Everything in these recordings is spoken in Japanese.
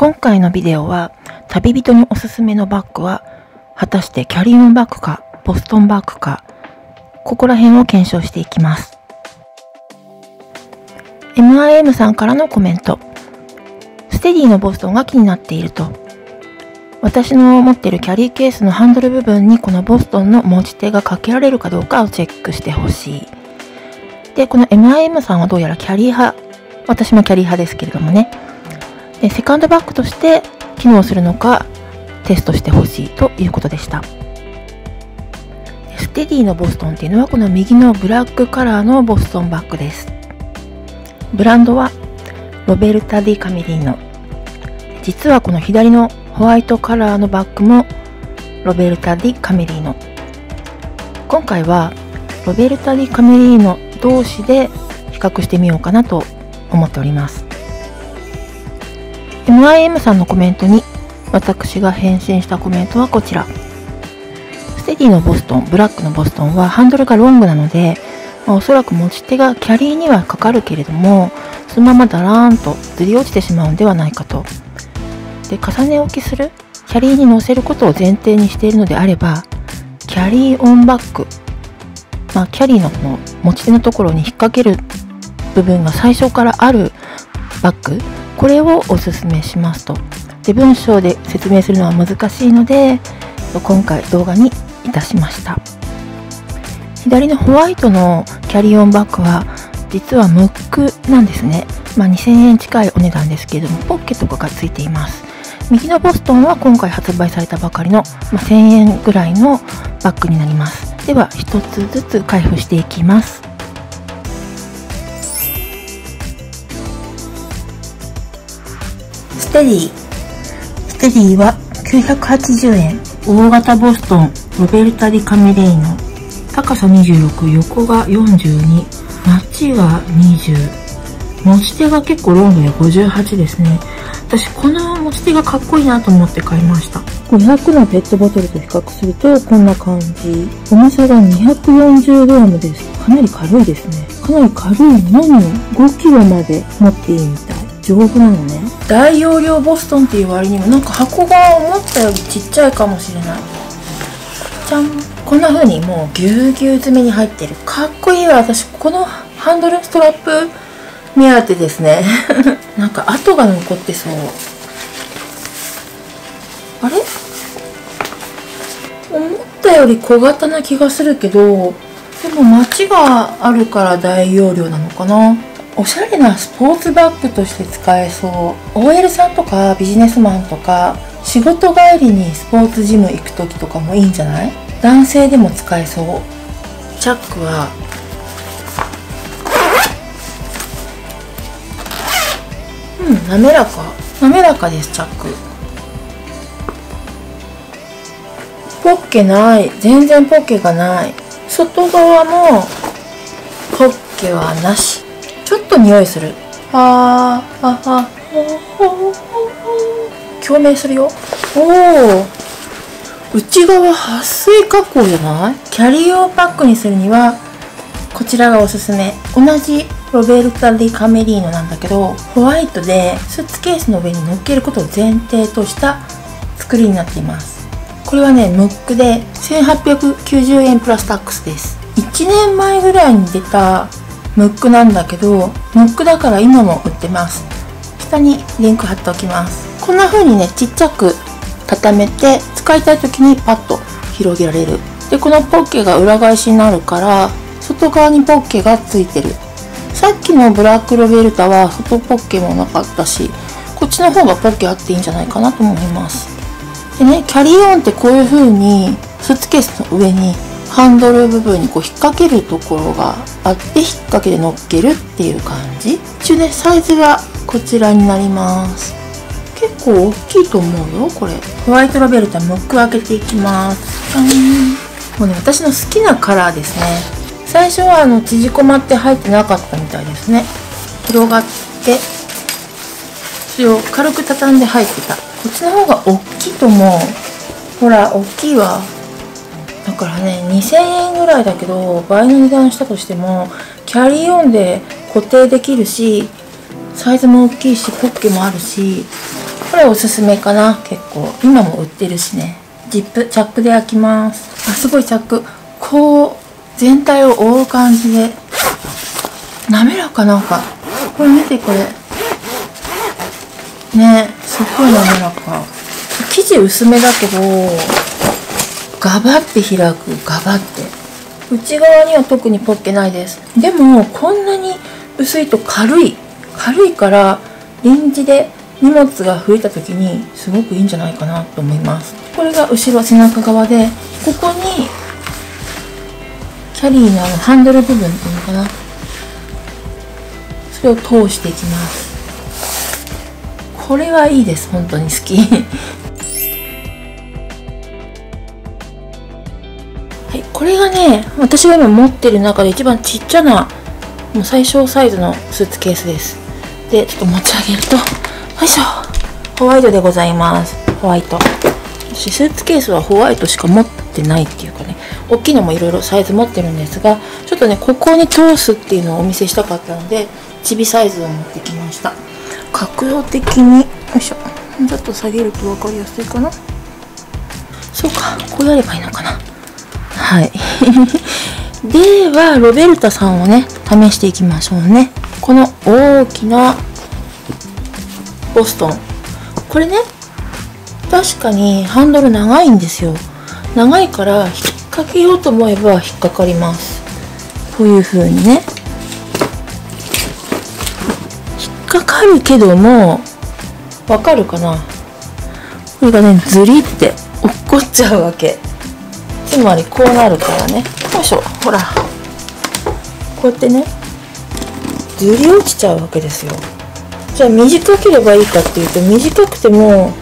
今回のビデオは旅人におすすめのバッグは果たしてキャリーオンバッグかボストンバッグかここら辺を検証していきます。MIM さんからのコメント。ステディのボストンが気になっていると。私の持ってるキャリーケースのハンドル部分にこのボストンの持ち手がかけられるかどうかをチェックしてほしい。でこの MIM さんはどうやらキャリー派。私もキャリー派ですけれどもね。でセカンドバッグとして機能するのかテストしてほしいということでした。ステディのボストンっていうのはこの右のブラックカラーのボストンバッグです。ブランドはロベルタ・ディ・カメリーノ。実はこの左のホワイトカラーのバッグもロベルタ・ディ・カメリーノ。今回はロベルタ・ディ・カメリーノ同士で比較してみようかなと思っております。MIM さんのコメントに私が返信したコメントはこちら。ステディのボストンブラックのボストンはハンドルがロングなので、ま、おそらく持ち手がキャリーにはかかるけれどもそのままだらーんとずり落ちてしまうんではないかと。で重ね置きするキャリーに乗せることを前提にしているのであればキャリーオンバッグまあ、キャリーのこの持ち手のところに引っ掛ける部分が最初からあるバッグこれをおすすめしますと。で文章で説明するのは難しいので今回動画にいたしました。左のホワイトのキャリオンバッグは実はムックなんですね、まあ、2000円近いお値段ですけれどもポッケとかがついています。右のボストンは今回発売されたばかりの、まあ、1000円ぐらいのバッグになります。では1つずつ開封していきます。テディステディは980円。大型ボストンロベルタ・ディ・カメレイノ。高さ26横が42マッチが20持ち手が結構ロングで58ですね。私この持ち手がかっこいいなと思って買いました。500のペットボトルと比較するとこんな感じ。重さが 240g です。かなり軽いですね。かなり軽いのに 5kg まで持っていいみたい丈夫なのね。大容量ボストンっていう割にもなんか箱が思ったよりちっちゃいかもしれない。じゃんこんな風にもうぎゅうぎゅう詰めに入ってる。かっこいいわ。私このハンドルストラップ目当てですね。なんか跡が残ってそう。あれ？思ったより小型な気がするけどでも街があるから大容量なのかな。おしゃれなスポーツバッグとして使えそう。OL さんとかビジネスマンとか仕事帰りにスポーツジム行く時とかもいいんじゃない？男性でも使えそう。チャックはうん滑らか。滑らかですチャック。ポッケない。全然ポッケがない。外側もポッケはなしちょっと匂いする。あーああ。共鳴するよ。おお内側撥水加工じゃない？キャリーオーパックにするにはこちらがおすすめ。同じロベルタ・ディ・カメリーノなんだけどホワイトでスーツケースの上に乗っけることを前提とした作りになっています。これはねムックで1890円プラスタックスです。1年前ぐらいに出たムックなんだけどムックだから今も売ってます。下にリンク貼っておきます。こんな風にねちっちゃく畳めて使いたい時にパッと広げられる。でこのポッケが裏返しになるから外側にポッケがついてる。さっきのブラックロベルタは外ポッケもなかったしこっちの方がポッケあっていいんじゃないかなと思います。でねキャリーオンってこういう風にスーツケースの上にハンドル部分にこう引っ掛けるところがあって引っ掛けて乗っけるっていう感じ。一応ねサイズがこちらになります。結構大きいと思うよこれ。ホワイトラベルタムック開けていきます。もうね私の好きなカラーですね。最初はあの縮こまって入ってなかったみたいですね。広がってそれを軽く畳んで入ってた。こっちの方が大きいと思う。ほら大きいわ。だからね2000円ぐらいだけど倍の値段したとしてもキャリーオンで固定できるしサイズも大きいしポッケもあるしこれおすすめかな結構。今も売ってるしね。ジップチャックで開きます。あすごいチャック。こう全体を覆う感じで。滑らかなんか。これ見てこれ。ねすっごい滑らか。生地薄めだけどガバって開くガバって。内側には特にポッケないです。でもこんなに薄いと軽い。軽いから臨時で荷物が増えた時にすごくいいんじゃないかなと思います。これが後ろ背中側でここにキャリーのあのハンドル部分っていうのかな。それを通していきます。これはいいです。本当に好き。これがね私が今持ってる中で一番ちっちゃなもう最小サイズのスーツケースです。でちょっと持ち上げるとよいしょ。ホワイトでございます。ホワイト。私スーツケースはホワイトしか持ってないっていうかね大きいのもいろいろサイズ持ってるんですがちょっとねここに通すっていうのをお見せしたかったのでチビサイズを持ってきました。角度的によいしょ。ちょっと下げると分かりやすいかな。そうかこうやればいいのかな。はい。ではロベルタさんをね試していきましょうね。この大きなボストン。これね確かにハンドル長いんですよ。長いから引っ掛けようと思えば引っかかります。こういう風にね。引っかかるけどもわかるかな？これがねズリって落っこっちゃうわけ。つまりこうなるからね。よいしょほら。こうやってねずり落ちちゃうわけですよ。じゃあ短ければいいかっていうと短くても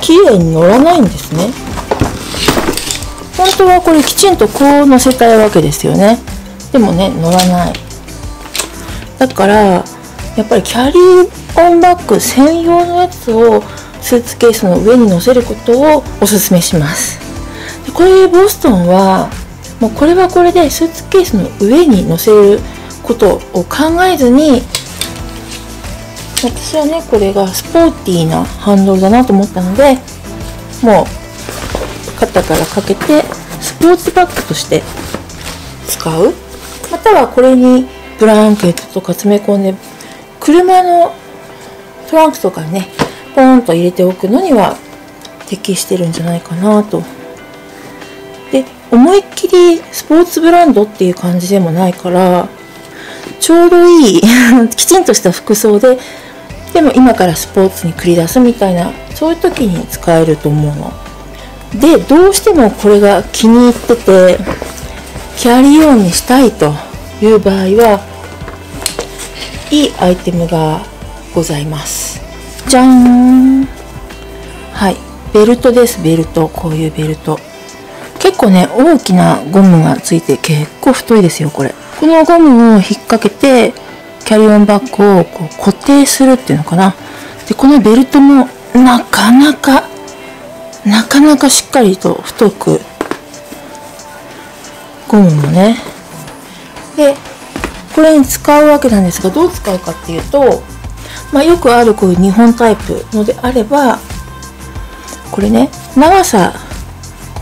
綺麗に乗らないんですね。本当はこれきちんとこう乗せたいわけですよね。でもね乗らない。だからやっぱりキャリーオンバッグ専用のやつをスーツケースの上に乗せることをおすすめします。でこういうボストンはもうこれはこれでスーツケースの上に乗せることを考えずに私はねこれがスポーティーなハンドルだなと思ったのでもう肩からかけてスポーツバッグとして使う。またはこれにブランケットとか詰め込んで車のトランクとかにねポーンと入れておくのには適してるんじゃないかなと。で思いっきりスポーツブランドっていう感じでもないからちょうどいい きちんとした服装ででも今からスポーツに繰り出すみたいなそういう時に使えると思うの。でどうしてもこれが気に入っててキャリーオンにしたいという場合はいいアイテムがございます。じゃん。はい。ベルトですベルト。こういうベルト。結構ね大きなゴムがついて結構太いですよこれ。このゴムを引っ掛けてキャリオンバッグをこう固定するっていうのかな。でこのベルトもなかなかなかなかしっかりと太く。ゴムもね。でこれに使うわけなんですがどう使うかっていうと、まあ、よくあるこういう2本タイプのであればこれね長さ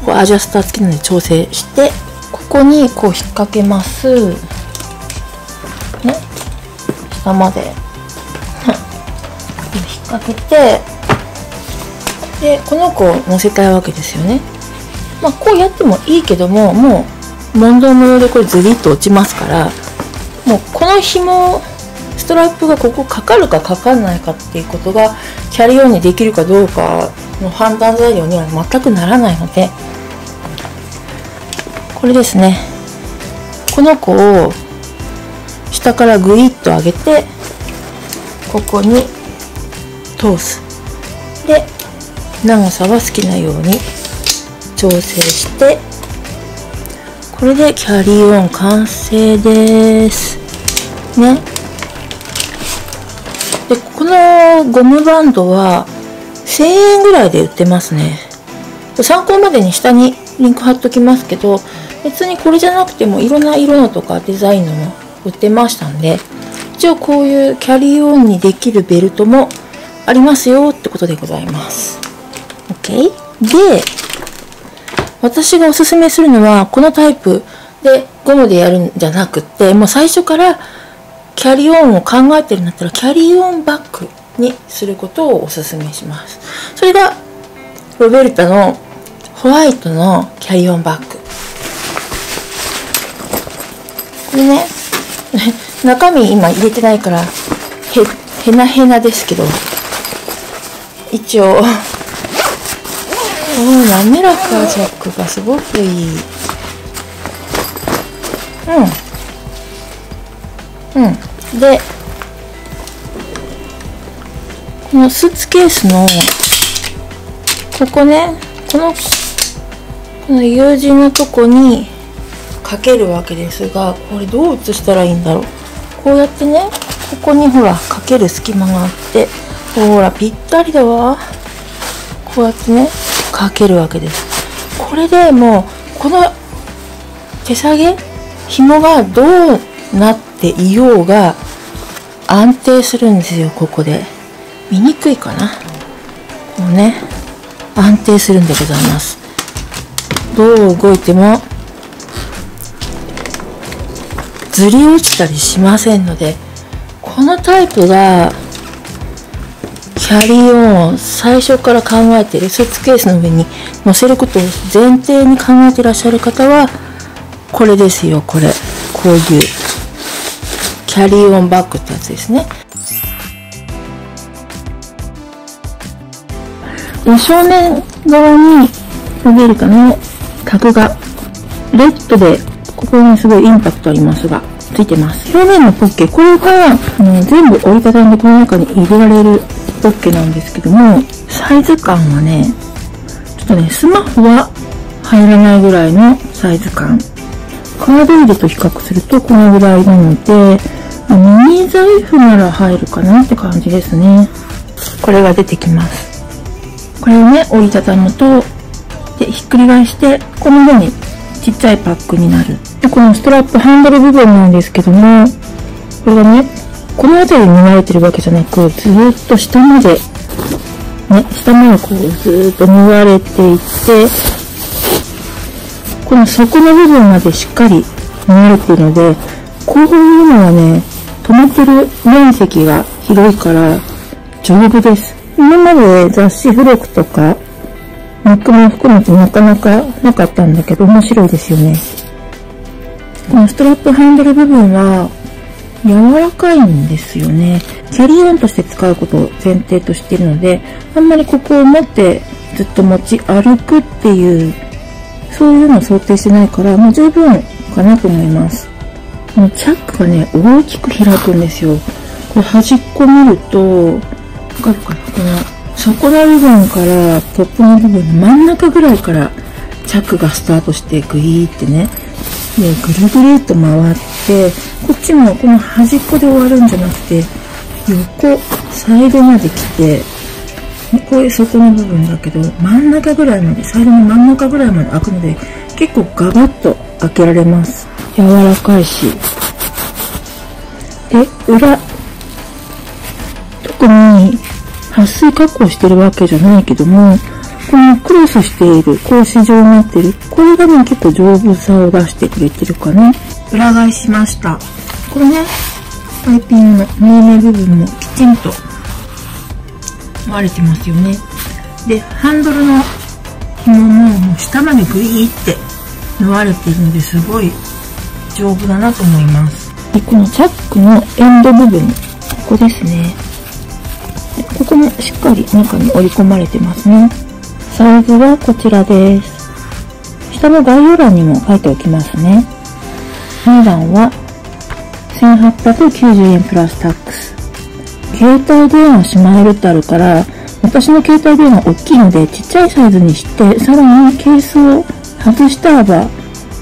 こアジャスター付きなので調整してここにこう引っ掛けます。ね。下まで 引っ掛けてでこの子を乗せたいわけですよね。まあこうやってもいいけどももう問答無用でこれズリッと落ちますからもうこの紐ストラップがここかかるかかかんないかっていうことがキャリーオンにできるかどうかの判断材料には全くならないのでこれですね。この子を下からグイッと上げてここに通す。で長さは好きなように調整してこれでキャリーオン完成です。ね。でこのゴムバンドは1000円ぐらいで売ってますね参考までに下にリンク貼っときますけど別にこれじゃなくてもいろんな色のとかデザインのも売ってましたんで一応こういうキャリーオンにできるベルトもありますよってことでございます OK? で私がおすすめするのはこのタイプでゴムでやるんじゃなくってもう最初からキャリーオンを考えてるんだったらキャリーオンバッグにすることをおすすめします。それがロベルタのホワイトのキャリーオンバッグ。これね 中身今入れてないからへへなへなですけど一応お滑らかジャックがすごくいい。うん。うん。でこのスーツケースのここねこのこの U 字のとこにかけるわけですがこれどう写したらいいんだろう。こうやってねここにほらかける隙間があってほらぴったりだわ。こうやってねかけるわけです。これでもうこの手下げ紐がどうなっていようが安定するんですよここで。見にくいかな。こうね安定するんでございます。どう動いてもずり落ちたりしませんのでこのタイプがキャリーオンを最初から考えているスーツケースの上に乗せることを前提に考えていらっしゃる方はこれですよこれ。こういうキャリーオンバッグってやつですね。正面側にロベルカのタグが。レッドでここにすごいインパクトありますがついてます。表面のポッケ。これが、あの全部折りたたんでこの中に入れられるポッケなんですけどもサイズ感はねちょっとねスマホは入らないぐらいのサイズ感。カード入れと比較するとこのぐらいなのでミニ財布なら入るかなって感じですね。これが出てきます。これをね折りたたむとでひっくり返してこのようにちっちゃいパックになる。でこのストラップハンドル部分なんですけどもこれがねこの辺りに流れてるわけじゃなくずーっと下までね下までこうずーっと縫われていってこの底の部分までしっかり縫われているのでこういうのはね止まってる面積が広いから丈夫です今まで雑誌付録とかネックも含めてなかなかなかったんだけど面白いですよね。このストラップハンドル部分は柔らかいんですよね。キャリーオンとして使うことを前提としているので、あんまりここを持ってずっと持ち歩くっていう、そういうのを想定してないから、もう十分かなと思います。このチャックがね、大きく開くんですよ。これ端っこ見ると、わかるかなこの底の部分からトップの部分の真ん中ぐらいからチャックがスタートしてグイーってねでぐるぐるっと回ってこっちもこの端っこで終わるんじゃなくて横サイドまで来てこういう底の部分だけど真ん中ぐらいまでサイドの真ん中ぐらいまで開くので結構ガバッと開けられます柔らかいしで裏特に撥水加工してるわけじゃないけども、このクロスしている、格子状になってる、これがね、結構丈夫さを出してくれてるかな。裏返しました。これね、パイピングの縫い目部分もきちんと割れてますよね。で、ハンドルの紐も下までグイーって縫われているのですごい丈夫だなと思います。で、このチャックのエンド部分、ここですね。ここもしっかり中に折り込まれてますね。サイズはこちらです。下の概要欄にも書いておきますね。値段は1890円プラスタックス。携帯電話しまえるってあるから、私の携帯電話大きいのでちっちゃいサイズにして、さらにケースを外したらば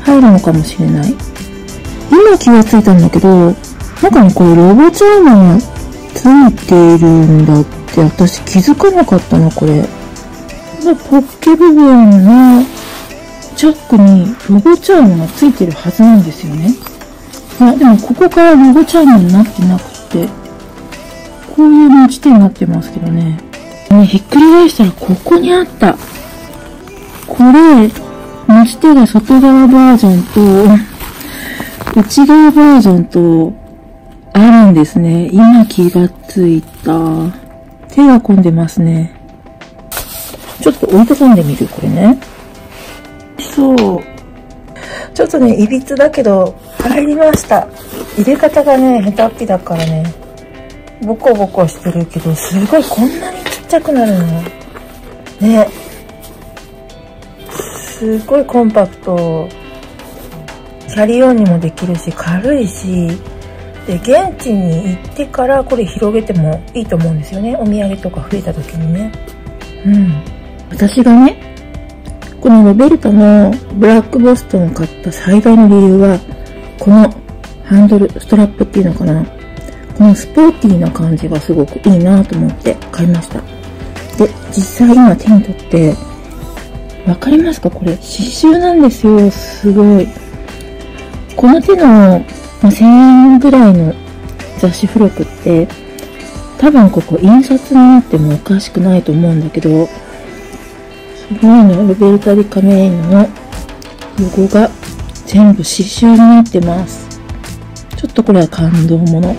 入るのかもしれない。今気がついたんだけど、中にこうロボチャームがついているんだって私気づかなかったな、これ。ポッケ部分のチャックにロゴチャームがついてるはずなんですよね。いや、でもここからロゴチャームになってなくて、こういう持ち手になってますけどね。ね、ひっくり返したらここにあった。これ、持ち手が外側バージョンと、内側バージョンと、あるんですね。今気がついた。手が込んでますね。ちょっと置いとかんでみる、これね。そう。ちょっとね、いびつだけど、入りました。入れ方がね、下手っぴだからね。ボコボコしてるけど、すごいこんなにちっちゃくなるの。ね。すごいコンパクト。キャリーオンにもできるし、軽いし、で、現地に行ってからこれ広げてもいいと思うんですよね。お土産とか増えた時にね。うん。私がね、このロベルタのブラックボストンを買った最大の理由は、このハンドル、ストラップっていうのかな。このスポーティーな感じがすごくいいなと思って買いました。で、実際今手に取って、わかりますか？これ、刺繍なんですよ。すごい。この手の、まあ、1000円ぐらいの雑誌付録って、多分ここ印刷になってもおかしくないと思うんだけど、すごいの、ルベルタ・ディ・カメレーノのロゴが全部刺繍になってます。ちょっとこれは感動もの。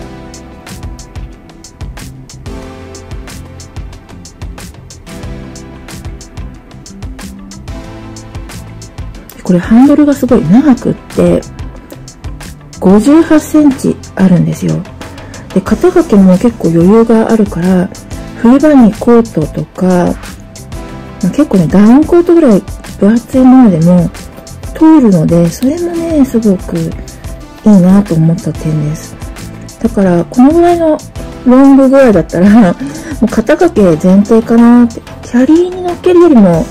これハンドルがすごい長くって、58センチあるんですよ。で、肩掛けも結構余裕があるから、冬場にコートとか、結構ね、ダウンコートぐらい分厚いものでも通るので、それもね、すごくいいなと思った点です。だから、このぐらいのロングぐらいだったら、もう肩掛け前提かなって。キャリーに乗っけるよりも、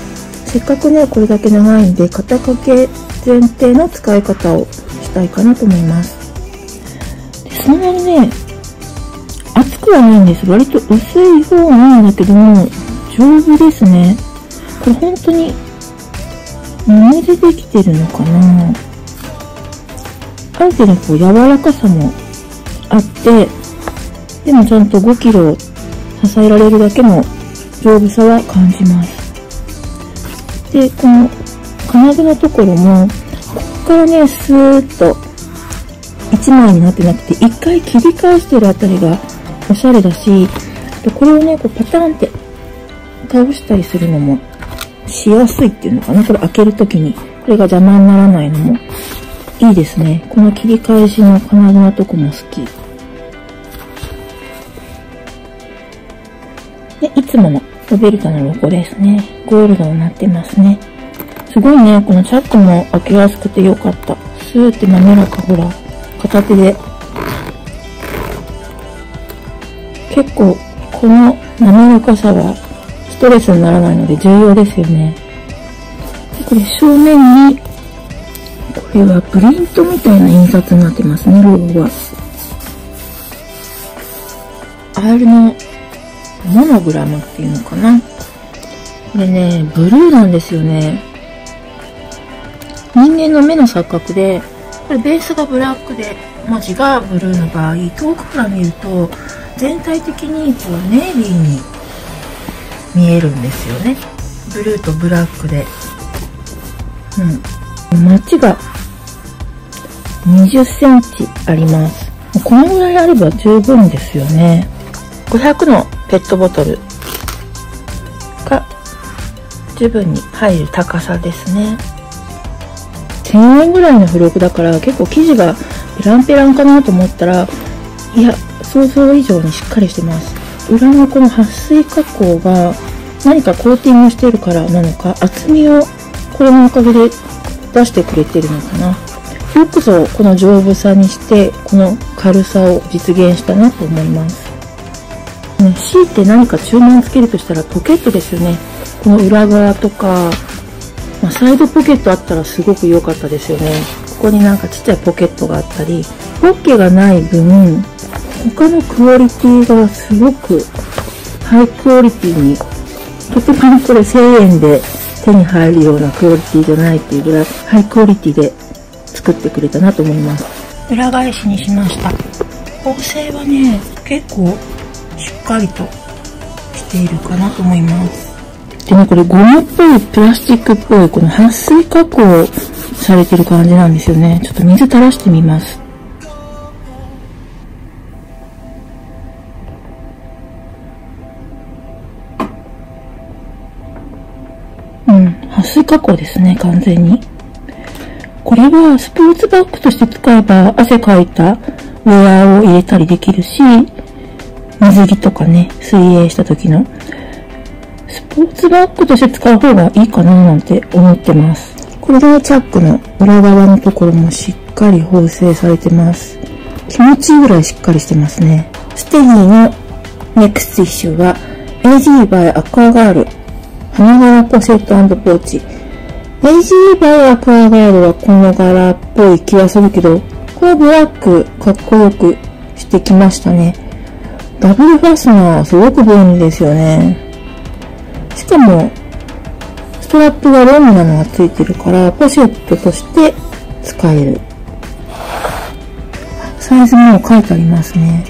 せっかくね、これだけ長いんで、肩掛け前提の使い方をたいかなと思います。でそんなにね、厚くはないんです。割と薄い方なんだけども、丈夫ですね。これ本当に布でできてるのかなある程度こう柔らかさもあって、でもちゃんと5キロ支えられるだけの丈夫さは感じます。で、この金具のところも、からね、スーッと1枚になってなくて、1回切り返してるあたりがおしゃれだし、これをね、こうパターンって倒したりするのもしやすいっていうのかなこれ開けるときに。これが邪魔にならないのもいいですね。この切り返しの金具のとこも好き。で、いつものロベルタのロゴですね。ゴールドになってますね。すごいね、このチャックも開けやすくてよかった。スーって滑らか、ほら。片手で。結構、この滑らかさはストレスにならないので重要ですよね。でこれ正面に、これはプリントみたいな印刷になってますね、ロゴが。R のモノグラムっていうのかな。これね、ブルーなんですよね。人間の目の錯覚で、これベースがブラックで、文字がブルーの場合、遠くから見ると、全体的にこうネイビーに見えるんですよね。ブルーとブラックで。うん。街が20センチあります。このぐらいあれば十分ですよね。500のペットボトルが十分に入る高さですね。1000円ぐらいの付録だから結構生地がペランペランかなと思ったらいや想像以上にしっかりしてます。裏のこの撥水加工が何かコーティングしてるからなのか厚みをこれのおかげで出してくれてるのかな。よくぞこの丈夫さにしてこの軽さを実現したなと思います、ね、強いて何か注文つけるとしたらポケットですよね。この裏側とか、まあ、サイドポケットあったらすごく良かったですよねここになんかちっちゃいポケットがあったりポッケがない分他のクオリティがすごくハイクオリティにとてもこれ1000円で手に入るようなクオリティじゃないっていうぐらいハイクオリティで作ってくれたなと思います。裏返しにしました。縫製はね、結構しっかりとしているかなと思います。でね、これゴムっぽい、プラスチックっぽい、この撥水加工されてる感じなんですよね。ちょっと水垂らしてみます。うん、撥水加工ですね、完全に。これはスポーツバッグとして使えば汗かいたウェアを入れたりできるし、水着とかね、水泳した時のスポーツバッグとして使う方がいいかななんて思ってます。これがチャックの裏側のところもしっかり縫製されてます。気持ちいいぐらいしっかりしてますね。ステディのNext issue は AG by Aquagirl 花柄ポシェットポーチ AG by Aquagirl はこの柄っぽい気がするけどこれブラックかっこよくしてきましたね。ダブルファスナーすごく便利ですよね。しかもストラップがロングなのがついてるから、ポシェットとして使える。サイズも書いてありますね。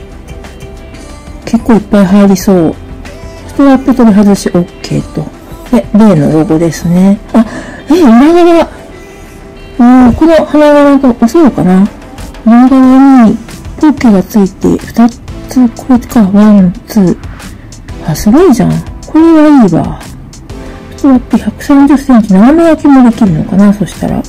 結構いっぱい入りそう。ストラップ取り外し OK と。で、例のロゴですね。あ、え、裏側。うん、この花柄と、そうかな。裏側にポッケがついて、二つ、これか、 one, two。あ、すごいじゃん。これはいいわ。普通だって130センチ斜めがけもできるのかなそしたら。